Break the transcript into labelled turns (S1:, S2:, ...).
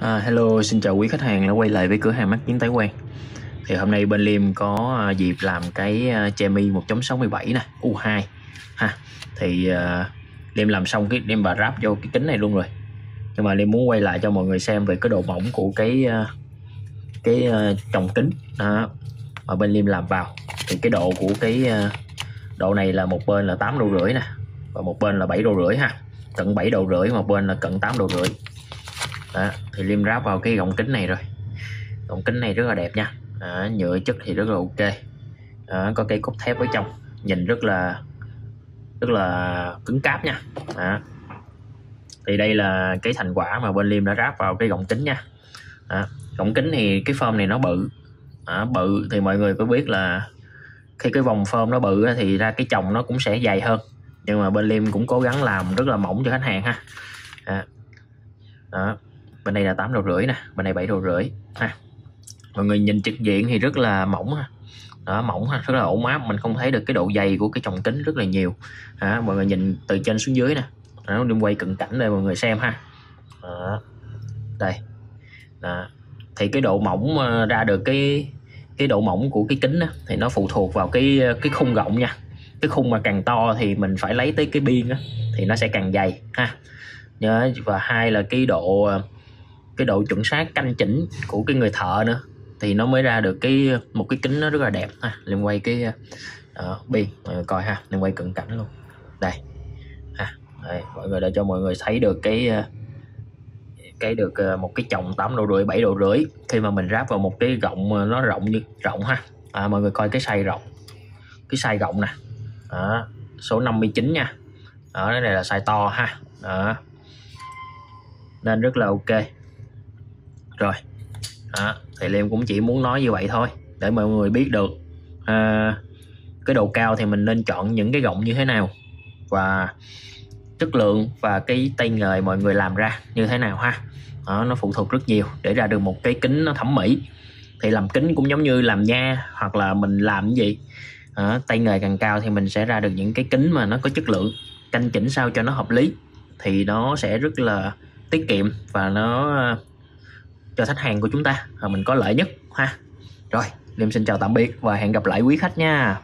S1: À, hello, xin chào quý khách hàng đã quay lại với cửa hàng mắt kính tái quan Thì hôm nay bên Liêm có à, dịp làm cái à, Chemi 1.67 nè, U2 ha. Thì uh, Liêm làm xong cái đem bà ráp vô cái kính này luôn rồi. Nhưng mà Liêm muốn quay lại cho mọi người xem về cái độ mỏng của cái uh, cái uh, trồng kính. Đó mà bên Liêm làm vào. Thì cái độ của cái uh, độ này là một bên là 8 độ rưỡi nè Và một bên là 7 độ rưỡi ha. Cận 7 độ rưỡi, một bên là cận 8 độ rưỡi đó, thì liêm ráp vào cái gọng kính này rồi. Gọng kính này rất là đẹp nha. Đó, nhựa chất thì rất là ok. Đó, có cây cốt thép ở trong. Nhìn rất là rất là cứng cáp nha. Đó. thì đây là cái thành quả mà bên liêm đã ráp vào cái gọng kính nha. Đó. gọng kính thì cái form này nó bự. Đó, bự thì mọi người có biết là khi cái vòng form nó bự thì ra cái chồng nó cũng sẽ dày hơn. Nhưng mà bên liêm cũng cố gắng làm rất là mỏng cho khách hàng ha. Đó. Đó bên đây là 8 độ rưỡi nè bên này 7 độ rưỡi. Ha mọi người nhìn trực diện thì rất là mỏng ha. Đó mỏng ha rất là ổn áp. Mình không thấy được cái độ dày của cái trồng kính rất là nhiều. Ha mọi người nhìn từ trên xuống dưới nè. Nó đi quay cận cảnh đây mọi người xem ha. Đó. đây. Đó. thì cái độ mỏng ờ, ra được cái cái độ mỏng của cái kính đó, thì nó phụ thuộc vào cái ờ, cái khung rộng nha. Cái khung mà càng to thì mình phải lấy tới cái biên đó thì nó sẽ càng dày ha. Nhớ và hai là cái độ ờ, cái độ chuẩn xác canh chỉnh của cái người thợ nữa thì nó mới ra được cái một cái kính nó rất là đẹp ha. Liên quay cái uh, bi mọi người coi ha liên quay cận cảnh luôn. Đây ha đây, mọi người để cho mọi người thấy được cái ờ, cái được ờ, một cái chồng 8 độ rưỡi 7 độ rưỡi khi mà mình ráp vào một cái rộng nó rộng như rộng ha. À, mọi người coi cái xay rộng cái size rộng nè. Đó, số 59 nha. Đó, cái này là size to ha. Đó. nên rất là ok rồi. Đó, thì liêm cũng chỉ muốn nói như vậy thôi để mọi người biết được à, cái độ cao thì mình nên chọn những cái gọng như thế nào và chất lượng và cái tay nghề mọi người làm ra như thế nào ha. Đó, nó phụ thuộc rất nhiều để ra được một cái kính nó thẩm mỹ. Thì làm kính cũng giống như làm nha hoặc là mình làm cái gì. Đó, tay nghề càng cao thì mình sẽ ra được những cái kính mà nó có chất lượng canh chỉnh sao cho nó hợp lý. Thì nó sẽ rất là tiết kiệm và nó cho khách hàng của chúng ta. Và mình có lợi nhất, ha. Rồi Liêm xin chào tạm biệt và hẹn gặp lại quý khách nha.